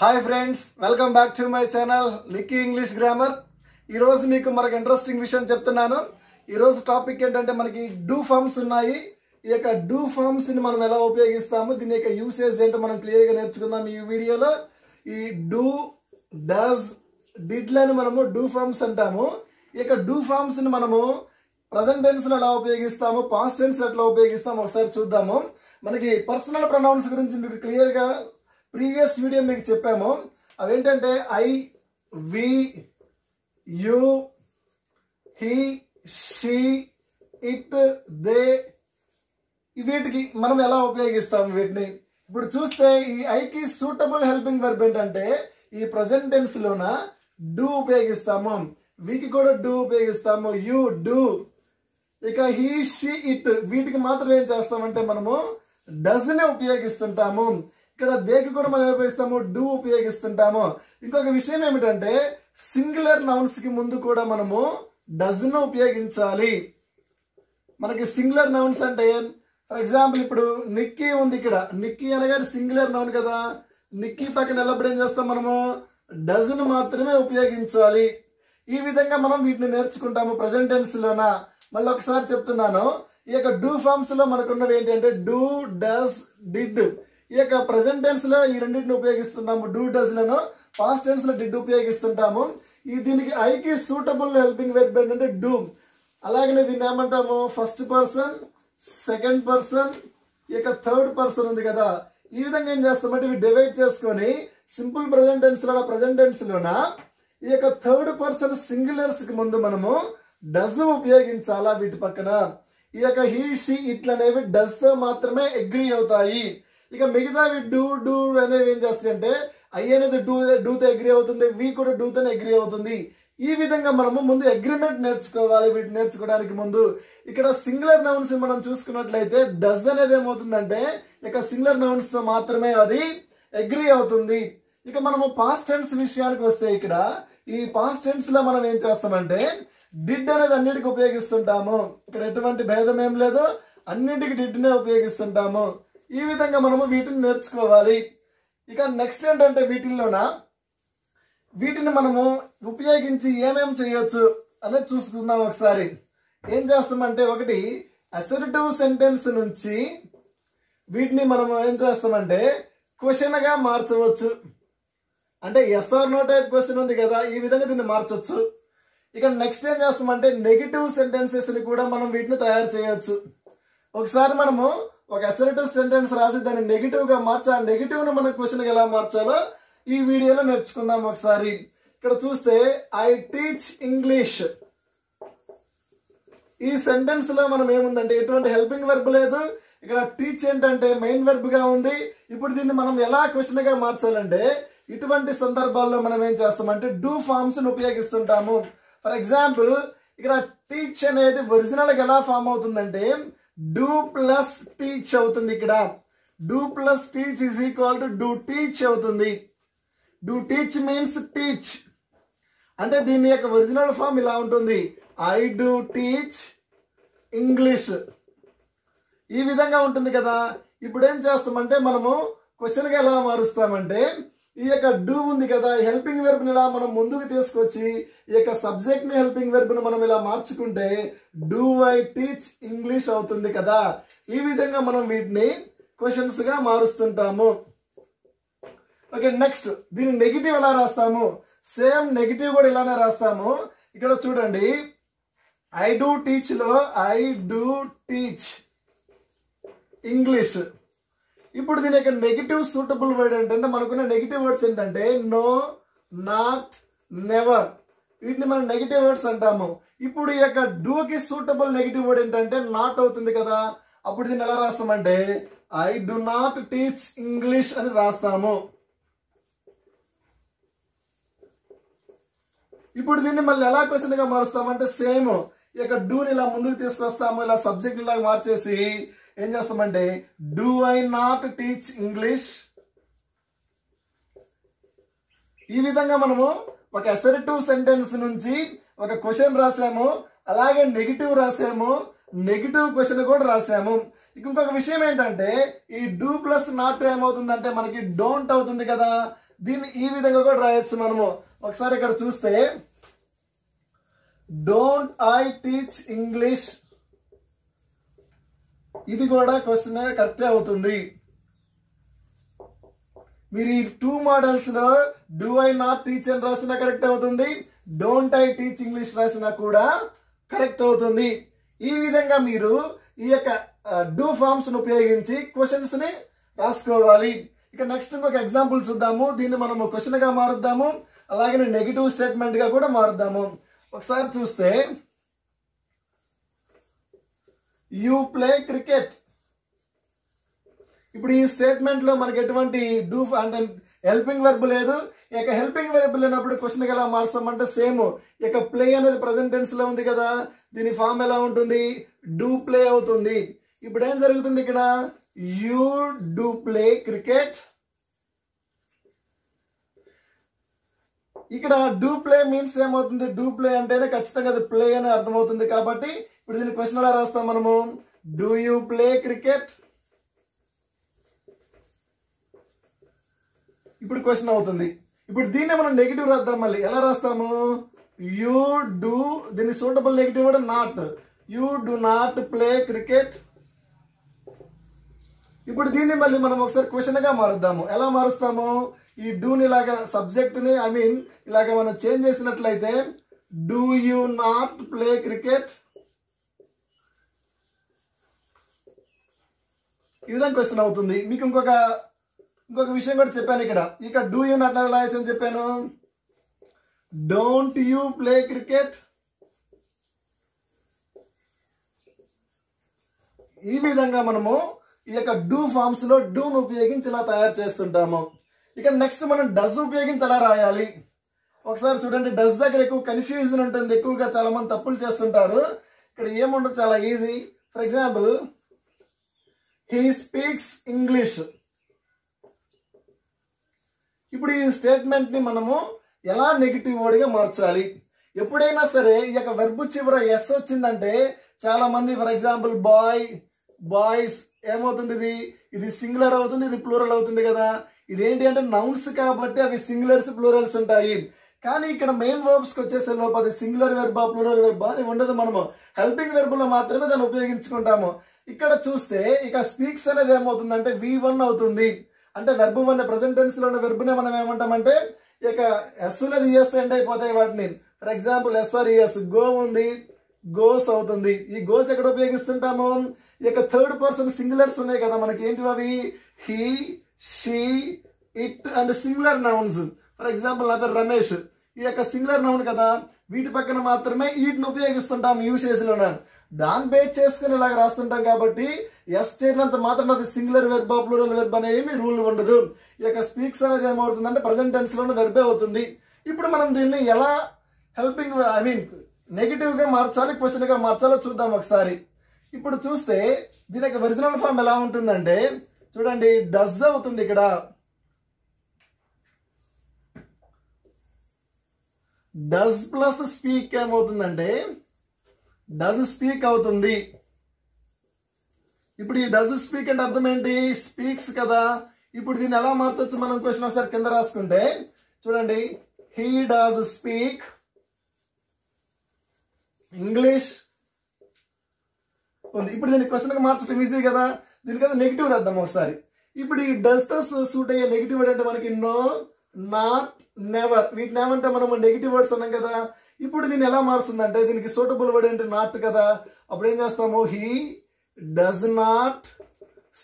Hi friends welcome back to my channel లిక్కీ English grammar ఈరోజు మీకు మనకు ఇంట్రెస్టింగ్ విషయం చెప్తున్నాను. ఈరోజు టాపిక్ ఏంటంటే మనకి డూ ఫార్మ్స్ ఉన్నాయి. ఈ యొక్క డూ ఫార్మ్స్ని మనం ఎలా ఉపయోగిస్తాము? దీని యొక్క యూసేజ్ ఏంటో మనం క్లియర్గా నేర్చుకుందాం ఈ వీడియోలో. ఈ డూ డస్ డిడ్లని మనము డూ ఫార్మ్స్ అంటాము. ఈ యొక్క డూ ఫార్మ్స్ని మనము ప్రజెంట్ టెన్స్ ఎలా ఉపయోగిస్తాము? పాస్ట్ టెన్స్ ఎట్లా ఉపయోగిస్తాము? ఒకసారి చూద్దాము. మనకి పర్సనల్ ప్రొనౌన్స్ గురించి మీకు క్లియర్గా ప్రీవియస్ వీడియో మీకు చెప్పాము. అవేంటంటే I we you he she it they వీటికి మనం ఎలా ఉపయోగిస్తాం వీటిని? ఇప్పుడు చూస్తే ఈ ఐకి సూటబుల్ హెల్పింగ్ వర్బ్ ఏంటంటే ఈ ప్రజెంట్ టెన్స్ లోన డూ ఉపయోగిస్తాము. వీకి కూడా డూ ఉపయోగిస్తాము. You do. ఇక హీ షీ ఇట్ వీటికి మాత్రం ఏం చేస్తామంటే మనము డస్ ఉపయోగిస్తుంటాము. ఇక్కడ దేకి కూడా మనం ఉపయోగిస్తాము? డూ ఉపయోగిస్తుంటాము. ఇంకొక విషయం ఏమిటంటే సింగులర్ నౌన్స్కి ముందు కూడా మనము డజన్ ఉపయోగించాలి. మనకి సింగులర్ నౌన్స్ అంటే ఫర్ ఎగ్జాంపుల్ ఇప్పుడు నిక్కీ ఉంది ఇక్కడ. నిక్కీ అనగానే సింగులర్ నౌన్ కదా. నిక్కీ పక్కన నిలబడి ఏం చేస్తాం మనము? డజన్ మాత్రమే ఉపయోగించాలి. ఈ విధంగా మనం వీటిని నేర్చుకుంటాము ప్రజెంట్ లోన? మళ్ళీ ఒకసారి చెప్తున్నాను. ఈ యొక్క డూ ఫామ్స్లో మనకున్నవి ఏంటంటే డూ డస్ డిడ్ ఈ యొక్క ప్రజెంట్ టెన్స్లో ఈ రెండింటిని ఉపయోగిస్తున్నాము. డూ డస్లను పాస్ట్ టెన్స్లో డిడ్ ఉపయోగిస్తుంటాము. ఈ దీనికి ఐకి సూటబుల్ హెల్పింగ్ వెర్బ్ ఏంటంటే డూ అలాగనే దీన్ని ఏమంటాము? ఫస్ట్ పర్సన్ సెకండ్ పర్సన్ ఇక థర్డ్ పర్సన్ ఉంది కదా. ఈ విధంగా ఏం చేస్తామంటే ఇవి డివైడ్ చేసుకొని సింపుల్ ప్రజెంట్ టెన్స్లో ప్రజెంట్ టెన్స్ లోన ఈ యొక్క థర్డ్ పర్సన్ సింగులర్స్కి ముందు మనము డజ్ ఉపయోగించాలా వీటి పక్కన. ఈ యొక్క హీ షీ ఇట్లనేవి డస్తో మాత్రమే అగ్రి అవుతాయి. ఇక మిగతావి డూ డూ అనేవి ఏం చేస్తాయంటే ఐ అనేది డూ డూతో అగ్రి అవుతుంది వి కూడా డూతోనే అగ్రి అవుతుంది. ఈ విధంగా మనము ముందు అగ్రిమెంట్ నేర్చుకోవాలి వీటిని నేర్చుకోవడానికి ముందు. ఇక్కడ సింగులర్ నౌన్స్ మనం చూసుకున్నట్లయితే డజ్ అనేది ఏమవుతుందంటే ఇక సింగులర్ నౌన్స్తో మాత్రమే అది అగ్రి అవుతుంది. ఇక మనము పాస్ట్ టెన్స్ విషయానికి వస్తే ఇక్కడ ఈ పాస్ట్ టెన్స్లో మనం ఏం చేస్తామంటే డిడ్ అనేది అన్నిటికి ఉపయోగిస్తుంటాము. ఇక్కడ ఎటువంటి భేదం ఏం లేదు అన్నిటికీ డిడ్నే ఉపయోగిస్తుంటాము. ఈ విధంగా మనము వీటిని నేర్చుకోవాలి. ఇక నెక్స్ట్ ఏంటంటే వీటిల్లోన వీటిని మనము ఉపయోగించి ఏమేమి చేయొచ్చు అనేది చూసుకుందాం ఒకసారి. ఏం చేస్తామంటే ఒకటి అసర్టివ్ సెంటెన్స్ నుంచి వీటిని మనము ఏం చేస్తామంటే క్వశ్చన్గా మార్చవచ్చు. అంటే ఎస్ఆర్ నో టైప్ క్వశ్చన్ ఉంది కదా ఈ విధంగా దీన్ని మార్చవచ్చు ఇక నెక్స్ట్ ఏం చేస్తామంటే నెగిటివ్ సెంటెన్సెస్ని కూడా మనం వీటిని తయారు చేయవచ్చు ఒకసారి మనము ఒక అసర్టివ్ సెంటెన్స్ రాసి దాన్ని నెగిటివ్గా మార్చి ఆ నెగిటివ్ను మనం క్వశ్చన్ ఎలా మార్చాలో ఈ వీడియోలో నేర్చుకుందాం ఒకసారి. ఇక్కడ చూస్తే ఐ టీచ్ ఇంగ్లీష్ ఈ సెంటెన్స్లో మనం ఏముందంటే ఎటువంటి హెల్పింగ్ వర్బ్ లేదు. ఇక్కడ టీచ్ ఏంటంటే మెయిన్ వెర్బ్గా ఉంది. ఇప్పుడు దీన్ని మనం ఎలా క్వశ్చన్గా మార్చాలంటే ఇటువంటి సందర్భాల్లో మనం ఏం చేస్తామంటే డూ ఫార్మ్స్ ఉపయోగిస్తుంటాము. ఫర్ ఎగ్జాంపుల్ ఇక్కడ టీచ్ అనేది ఒరిజినల్గా ఎలా ఫామ్ అవుతుందంటే డూ ప్లస్ టీచ్ అవుతుంది ఇక్కడ. Do plus teach is equal to do teach అవుతుంది. Do teach means teach. అంటే దీని యొక్క ఒరిజినల్ ఫామ్ ఇలా ఉంటుంది. I do teach English. ఈ విధంగా ఉంటుంది కదా. ఇప్పుడు ఏం చేస్తామంటే మనము క్వశ్చన్గా ఎలా మారుస్తామంటే ఈ యొక్క డూ ఉంది కదా హెల్పింగ్ వెర్బ్ ఇలా మనం ముందుకు తీసుకొచ్చి ఈ యొక్క సబ్జెక్ట్ని హెల్పింగ్ వెర్బ్ను మనం ఇలా మార్చుకుంటే డూ ఐ టీచ్ ఇంగ్లీష్ అవుతుంది కదా. ఈ విధంగా మనం వీటిని క్వశ్చన్స్గా మారుస్తుంటాము. ఓకే నెక్స్ట్ దీన్ని నెగిటివ్ ఎలా రాస్తాము? సేమ్ నెగిటివ్ కూడా ఇలానే రాస్తాము. ఇక్కడ చూడండి. ఐ డూ టీచ్లో ఐ డూ టీచ్ ఇంగ్లీష్ ఇప్పుడు దీని యొక్క నెగిటివ్ సూటబుల్ వర్డ్ ఏంటంటే మనకున్న నెగిటివ్ వర్డ్స్ ఏంటంటే నో నాట్ నెవర్ వీటిని మనం నెగిటివ్ వర్డ్స్ అంటాము. ఇప్పుడు ఈ యొక్క డూకి సూటబుల్ నెగిటివ్ వర్డ్ ఏంటంటే నాట్ అవుతుంది కదా. అప్పుడు దీన్ని ఎలా రాస్తామంటే I do not teach English అని రాస్తాము. ఇప్పుడు దీన్ని మళ్ళీ ఎలా క్వశ్చన్గా మారుస్తామంటే సేమ్ ఈ యొక్క డూని ఇలా ముందుకు తీసుకొస్తాము ఇలా సబ్జెక్ట్ ఇలా మార్చేసి ఏం చేస్తామంటే do I not teach English ఈ విధంగా మనము ఒక అసర్టివ్ సెంటెన్స్ నుంచి ఒక క్వశ్చన్ రాసాము అలాగే నెగిటివ్ రాసాము నెగిటివ్ క్వశ్చన్ కూడా రాసాము. ఇంకొక విషయం ఏంటంటే ఈ డూ ప్లస్ నాట్ ఏమవుతుందంటే మనకి డోంట్ అవుతుంది కదా. దీన్ని ఈ విధంగా కూడా రాయొచ్చు మనము. ఒకసారి ఇక్కడ చూస్తే డోంట్ ఐ టీచ్ ఇంగ్లీష్ ఇది కూడా క్వశ్చన్ కరెక్టే అవుతుంది. మీరు ఈ టూ మోడల్స్లో డూ ఐ నాట్ టీచ్ అని రాసినా కరెక్ట్ అవుతుంది. డోంట్ ఐ టీచ్ ఇంగ్లీష్ రాసినా కూడా కరెక్ట్ అవుతుంది. ఈ విధంగా మీరు ఈ యొక్క డూ ఫార్మ్స్ను ఉపయోగించి క్వశ్చన్స్ని రాసుకోవాలి. ఇక నెక్స్ట్ ఇంకొక ఎగ్జాంపుల్ చూద్దాము. దీన్ని మనము క్వశ్చన్గా మారుద్దాము. అలాగే నెగిటివ్ స్టేట్మెంట్గా కూడా మారుద్దాము. ఒకసారి చూస్తే యూ ప్లే క్రికెట్. ఇప్పుడు ఈ స్టేట్మెంట్లో మనకి ఎటువంటి డూ అంటే హెల్పింగ్ వెర్బ్ లేదు. ఇక హెల్పింగ్ వెర్బ్ లేనప్పుడు క్వశ్చన్ ఎలా మార్చామంటే సేమ్ ఇక ప్లే అనేది ప్రజెంట్ టెన్స్లో ఉంది కదా. దీని ఫామ్ ఎలా ఉంటుంది? డూ ప్లే అవుతుంది. ఇప్పుడు ఏం జరుగుతుంది ఇక్కడ? యూ డూ ప్లే క్రికెట్ ఇక్కడ డూ ప్లే మీన్స్ ఏమవుతుంది? డూ ప్లే అంటేనే ఖచ్చితంగా అది ప్లే అని అర్థమవుతుంది కాబట్టి ఇప్పుడు దీని క్వశ్చన్ ఎలా రాస్తాం మనము? డూ యూ ప్లే క్రికెట్ ఇప్పుడు క్వశ్చన్ అవుతుంది. ఇప్పుడు దీన్నే మనం నెగిటివ్ రాద్దాం మళ్ళీ. ఎలా రాస్తాము? యూ డూ దీన్ని సూటబుల్ నెగిటివ్ కూడా not you do not play cricket ఇప్పుడు దీన్ని మళ్ళీ మనం ఒకసారి క్వశ్చన్గా మారుద్దాము. ఎలా మారుస్తాము? ఈ డూని ఇలాగా సబ్జెక్ట్ని ఐ మీన్ ఇలాగ మనం చేంజ్ చేసినట్లయితే do you not play cricket ఈ విధంగా క్వశ్చన్ అవుతుంది. మీకు ఇంకొక ఇంకొక విషయం కూడా చెప్పాను ఇక్కడ. ఇక డూ యూ నాట్ ఎలా అని చెప్పాను. డోంట్ యూ ప్లే క్రికెట్ ఈ విధంగా మనము ఈ యొక్క డూ ఫామ్స్లో డూను ఉపయోగించి ఇలా తయారు చేస్తుంటాము. ఇక నెక్స్ట్ మనం డజ్ ఉపయోగించి ఎలా రాయాలి? ఒకసారి చూడండి. డస్ దగ్గర ఎక్కువ కన్ఫ్యూజన్ ఉంటుంది. ఎక్కువగా చాలా మంది తప్పులు చేస్తుంటారు. ఇక్కడ ఏముండదు? చాలా easy for example he speaks English ఇప్పుడు ఈ స్టేట్మెంట్ని మనము ఎలా నెగిటివ్ వర్డ్గా మార్చాలి? ఎప్పుడైనా సరే ఈ యొక్క వెర్బ్ చివర ఎస్ వచ్చిందంటే చాలా మంది ఫర్ ఎగ్జాంపుల్ బాయ్ బాయ్స్ ఏమవుతుంది ఇది ఇది సింగులర్ అవుతుంది ఇది ప్లూరల్ అవుతుంది కదా. ఇదేంటి అంటే నౌన్స్ కాబట్టి అవి సింగులర్స్ ప్లూరల్స్ ఉంటాయి. కానీ ఇక్కడ మెయిన్ వర్బ్స్కి వచ్చేసే లోపు అది సింగులర్ వెర్బా ప్లూరల్ వెర్బా అని ఉండదు మనము. హెల్పింగ్ వెర్బులో మాత్రమే దాన్ని ఉపయోగించుకుంటాము. ఇక్కడ చూస్తే ఇక స్పీక్స్ అనేది ఏమవుతుందంటే వి వన్ అవుతుంది. అంటే వెర్బ్ వన్ ప్రజెంట్ టెన్స్లో ఉన్న వెర్బ్ నే మనం ఏమంటామంటే ఇక ఎస్ అనేది ఈఎస్ ఎండ్ అయిపోతాయి వాటిని. For example S or E S go ఉంది గోస్ అవుతుంది. ఈ గోస్ ఎక్కడ ఉపయోగిస్తుంటాము? ఇక థర్డ్ పర్సన్ సింగులర్స్ ఉన్నాయి కదా మనకి. ఏంటి అవి? He she it and singular nouns for example నా పేరు రమేష్. ఈ యొక్క సింగులర్ నౌన్ కదా వీటి పక్కన మాత్రమే వీటిని ఉపయోగిస్తుంటాం యూసేజ్లోన దాన్ని బేట్ చేసుకుని ఇలాగ రాస్తుంటాం కాబట్టి ఎస్ చేరినంత మాత్రం అది సింగులర్ వెర్బ్ ప్లూరల్ వెర్బ్ అనే ఏమి రూల్ ఉండదు. ఈ యొక్క స్పీక్స్ అనేది ఏమవుతుందంటే ప్రజెంట్ టెన్స్లోనే వెర్బే అవుతుంది. ఇప్పుడు మనం దీన్ని ఎలా హెల్పింగ్ ఐ మీన్ నెగిటివ్గా మార్చాలి క్వశ్చన్గా మార్చాలో చూద్దాం ఒకసారి. ఇప్పుడు చూస్తే దీని యొక్క ఒరిజినల్ ఫామ్ ఎలా ఉంటుందంటే చూడండి డజ్ అవుతుంది ఇక్కడ. డస్ ప్లస్ స్పీక్ ఏమవుతుందంటే డజ్ స్పీక్ అవుతుంది? ఇప్పుడు ఈ డజ్ స్పీక్ అంటే అర్థం ఏంటి? స్పీక్స్ కదా. ఇప్పుడు దీన్ని ఎలా మార్చొచ్చు మనం క్వశ్చన్ ఒకసారి కింద రాసుకుంటే? చూడండి. హీ డస్ స్పీక్ ఇంగ్లీష్ ఉంది. ఇప్పుడు దీన్ని క్వశ్చన్ మార్చడం ఈజీ కదా. దీనికన్నా నెగిటివ్ రాద్దాం ఒకసారి. ఇప్పుడు ఈ డస్తో సూట్ అయ్యే నెగిటివ్ అంటే మనకి నో నాట్ నెవర్ వీటిని ఏమంటే మనం నెగిటివ్ వర్డ్స్ అన్నాం కదా. ఇప్పుడు దీన్ని ఎలా మారుస్తుందంటే దీనికి సూటబుల్ వర్డ్ అంటే నాట్ కదా. అప్పుడు ఏం చేస్తాము? He does not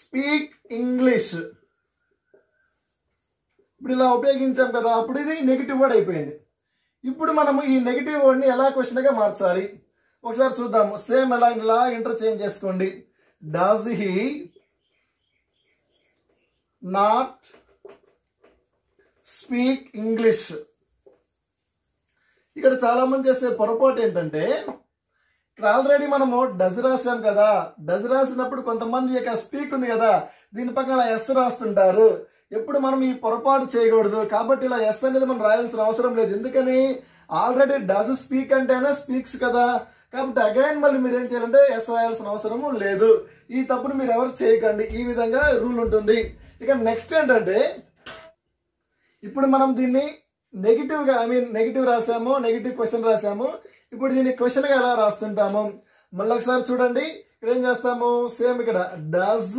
speak English ఇప్పుడు ఇలా ఉపయోగించాం కదా అప్పుడు ఇది నెగిటివ్ వర్డ్ అయిపోయింది. ఇప్పుడు మనము ఈ నెగిటివ్ వర్డ్ని ఎలా క్వశ్చన్గా మార్చాలి? ఒకసారి చూద్దాము. సేమ్ ఎలా ఇలా ఇంటర్చేంజ్ చేసుకోండి. Does he not speak English ఇక్కడ చాలా మంది చేసే పొరపాటు ఏంటంటే ఇక్కడ ఆల్రెడీ మనము డజ్ రాసాం కదా. డజ్ రాసినప్పుడు కొంతమంది యొక్క స్పీక్ ఉంది కదా. దీని పక్కన ఎస్ రాస్తుంటారు. ఎప్పుడు మనం ఈ పొరపాటు చేయకూడదు. కాబట్టి ఇలా ఎస్ అనేది మనం రాయాల్సిన అవసరం లేదు. ఎందుకని? ఆల్రెడీ డజ్ స్పీక్ అంటేనే స్పీక్స్ కదా. కాబట్టి అగైన్ మళ్ళీ మీరు ఏం చేయాలంటే ఎస్ రాయాల్సిన అవసరము లేదు. ఈ తప్పును మీరు ఎవరు చేయకండి. ఈ విధంగా రూల్ ఉంటుంది. ఇక నెక్స్ట్ ఏంటంటే ఇప్పుడు మనం దీన్ని నెగిటివ్గా ఐ మీన్ నెగిటివ్ రాసాము నెగిటివ్ క్వశ్చన్ రాసాము. ఇప్పుడు దీన్ని క్వశ్చన్గా ఎలా రాస్తుంటాము? మళ్ళీ ఒకసారి చూడండి. ఇక్కడ ఏం చేస్తాము? సేమ్ ఇక్కడ. డస్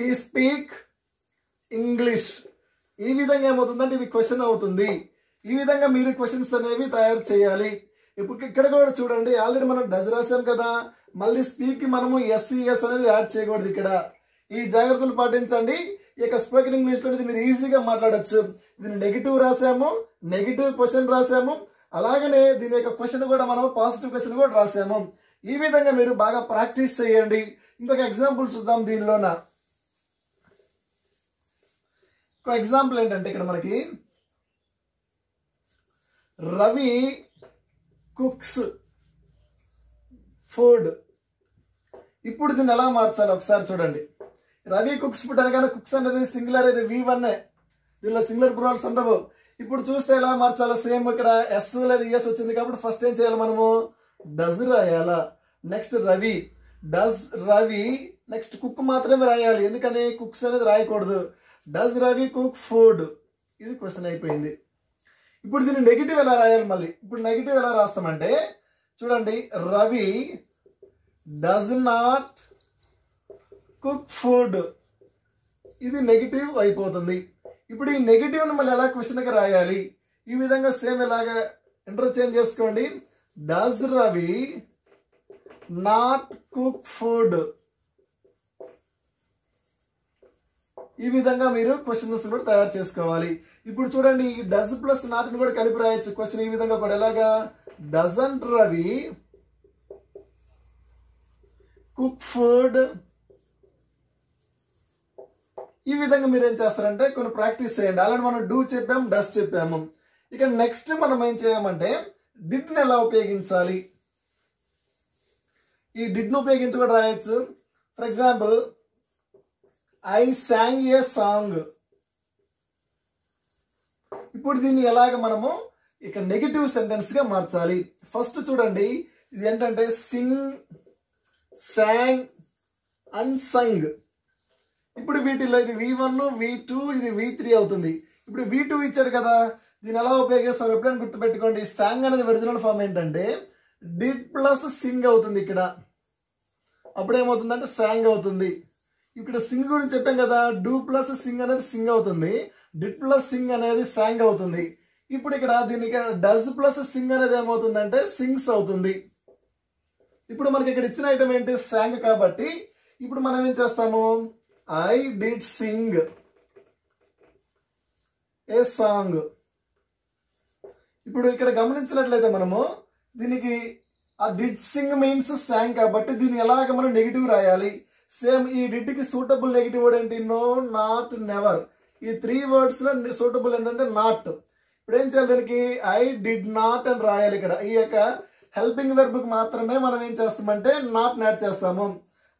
హీ స్పీక్ ఇంగ్లీష్ ఈ విధంగా ఏమవుతుందంటే ఇది క్వశ్చన్ అవుతుంది. ఈ విధంగా మీరు క్వశ్చన్స్ అనేవి తయారు చేయాలి. ఇప్పుడు ఇక్కడ కూడా చూడండి. ఆల్రెడీ మనం డజ్ రాసాం కదా. మళ్ళీ స్పీక్ మనము ఎస్సీఎస్ అనేది యాడ్ చేయకూడదు ఇక్కడ. ఈ జాగ్రత్తలు పాటించండి. ఇక స్పోకెన్ ఇంగ్లీష్లో మీరు ఈజీగా మాట్లాడొచ్చు. దీన్ని నెగిటివ్ రాసాము నెగిటివ్ క్వశ్చన్ రాసాము అలాగనే దీని యొక్క క్వశ్చన్ కూడా మనం పాజిటివ్ క్వశ్చన్ కూడా రాసాము. ఈ విధంగా మీరు బాగా ప్రాక్టీస్ చేయండి. ఇంకొక ఎగ్జాంపుల్ చూద్దాం దీనిలోన. ఒక ఎగ్జాంపుల్ ఏంటంటే ఇక్కడ మనకి రవి కుక్స్ ఫుడ్ ఇప్పుడు దీన్ని ఎలా మార్చాలి? ఒకసారి చూడండి. రవి కుక్స్ ఫుడ్ అనగానే కుక్స్ అనేది సింగులర్ ఇది వి వన్ దీనిలో సింగులర్ ప్రోడక్ట్స్ ఉండవు ఇప్పుడు చూస్తే ఎలా మార్చాలో సేమ్ ఇక్కడ ఎస్ లేదా ఎస్ వచ్చింది కాబట్టి ఫస్ట్ ఏం చేయాలి మనము? Does రాయాలా? Next Ravi. Does Ravi next cook మాత్రమే రాయాలి. ఎందుకని? కుక్స్ అనేది రాయకూడదు. డస్ రవి కుక్ ఫుడ్ ఇది క్వశ్చన్ అయిపోయింది. ఇప్పుడు దీన్ని నెగిటివ్ ఎలా రాయాలి మళ్ళీ? ఇప్పుడు నెగిటివ్ ఎలా రాస్తామంటే చూడండి Ravi does not cook food. ఇది నెగిటివ్ అయిపోతుంది. ఇప్పుడు ఈ నెగిటివ్ని మళ్ళీ ఎలా క్వశ్చన్గా రాయాలి? ఈ విధంగా సేమ్ ఇలాగా ఇంటర్చేంజ్ చేసుకోండి. Does Ravi not cook food ఈ విధంగా మీరు క్వశ్చన్స్ కూడా తయారు చేసుకోవాలి. ఇప్పుడు చూడండి ఈ డజ్ ప్లస్ నాట్ని కూడా కలిపి రాయొచ్చు. క్వశ్చన్ ఈ విధంగా కూడా ఎలాగా? డజంట్ రవి కుక్ ఫుడ్ ఈ విధంగా మీరు ఏం చేస్తారంటే కొన్ని ప్రాక్టీస్ చేయండి. అలాంటి మనం డూ చెప్పాము డస్ చెప్పాము. ఇక నెక్స్ట్ మనం ఏం చేయమంటే డిడ్ని ఎలా ఉపయోగించాలి? ఈ డిడ్ను ఉపయోగించి కూడా రాయొచ్చు. For example I sang a song ఇప్పుడు దీన్ని ఎలాగ మనము ఇక నెగిటివ్ సెంటెన్స్గా మార్చాలి. ఫస్ట్ చూడండి ఇది ఏంటంటే సింగ్ సాంగ్ అండ్ సంగ్ ఇప్పుడు వీటిల్లో ఇది వి వన్ వి టూ ఇది వి త్రీ అవుతుంది. ఇప్పుడు వి టూ ఇచ్చాడు కదా. దీని ఎలా ఉపయోగిస్తాం? ఎప్పుడైనా గుర్తుపెట్టుకోండి. సాంగ్ అనేది ఒరిజినల్ ఫామ్ ఏంటంటే డిడ్ ప్లస్ సింగ్ అవుతుంది ఇక్కడ. అప్పుడు ఏమవుతుందంటే సాంగ్ అవుతుంది. ఇక్కడ సింగ్ గురించి చెప్పాం కదా. డూ ప్లస్ సింగ్ అనేది సింగ్ అవుతుంది. డిడ్ ప్లస్ సింగ్ అనేది సాంగ్ అవుతుంది. ఇప్పుడు ఇక్కడ దీనికి డజ్ ప్లస్ సింగ్ అనేది ఏమవుతుందంటే సింగ్స్ అవుతుంది. ఇప్పుడు మనకి ఇక్కడ ఇచ్చిన ఐటమ్ ఏంటి? సాంగ్ కాబట్టి ఇప్పుడు మనం ఏం చేస్తాము? I did sing a song ఇప్పుడు ఇక్కడ గమనించినట్లయితే మనము దీనికి ఆ డిడ్ సింగ్ మీన్స్ సాంగ్ కాబట్టి దీన్ని ఎలాగ మనం నెగిటివ్ రాయాలి? సేమ్ ఈ డిడ్కి సూటబుల్ నెగిటివ్ వర్డ్ ఏంటి? నో నాట్ నెవర్ ఈ త్రీ వర్డ్స్లో సూటబుల్ ఏంటంటే నాట్ ఇప్పుడు ఏం చేయాలి దీనికి? ఐ డిడ్ నాట్ అని రాయాలి ఇక్కడ. ఈ యొక్క హెల్పింగ్ వెర్బ్కి మాత్రమే మనం ఏం చేస్తామంటే నాట్ యాడ్ చేస్తాము.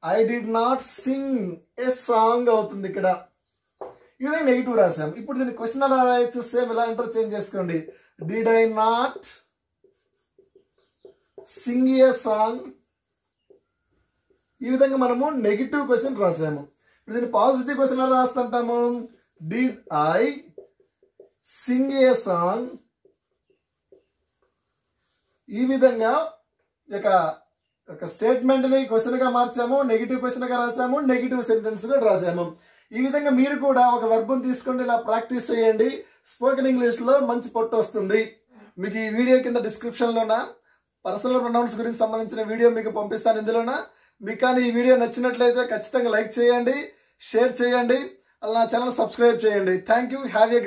I did not sing a song అవుతుంది ఇక్కడ. ఇదే నెగిటివ్ రాసాం ఇప్పుడు దీన్ని క్వశ్చన్ ఎలా రాయొచ్చు? సేమ్ ఇలా ఇంటర్చేంజ్ చేసుకోండి. Did I not sing a song ఈ విధంగా మనము నెగిటివ్ క్వశ్చన్ రాసాము ఇప్పుడు దీన్ని పాజిటివ్ క్వశ్చన్ ఎలా రాస్తుంటాము? Did I sing a song ఈ విధంగా ఇక ఒక స్టేట్మెంట్ని క్వశ్చన్గా మార్చాము నెగిటివ్ క్వశ్చన్గా రాసాము నెగిటివ్ సెంటెన్స్గా రాసాము ఈ విధంగా మీరు కూడా ఒక వర్బం తీసుకోండి ఇలా ప్రాక్టీస్ చేయండి. స్పోకెన్ ఇంగ్లీష్లో మంచి పొట్టు వస్తుంది. మీకు ఈ వీడియో కింద డిస్క్రిప్షన్ లోన? పర్సనల్ ప్రొనౌన్స్ గురించి సంబంధించిన వీడియో మీకు పంపిస్తాను ఇందులోన? మీకు కానీ ఈ వీడియో నచ్చినట్లయితే ఖచ్చితంగా లైక్ చేయండి షేర్ చేయండి అలా నా ఛానల్ సబ్స్క్రైబ్ చేయండి. Thank you have a